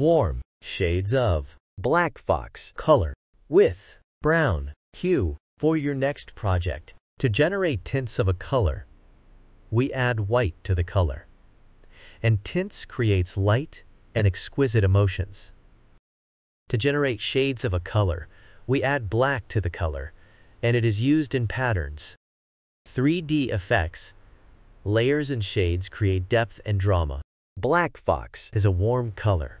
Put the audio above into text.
warm shades of black fox color with brown hue for your next project. To generate tints of a color, we add white to the color. And tints creates light and exquisite emotions. To generate shades of a color, we add black to the color, and it is used in patterns. 3D effects, layers and shades create depth and drama. Black fox is a warm color,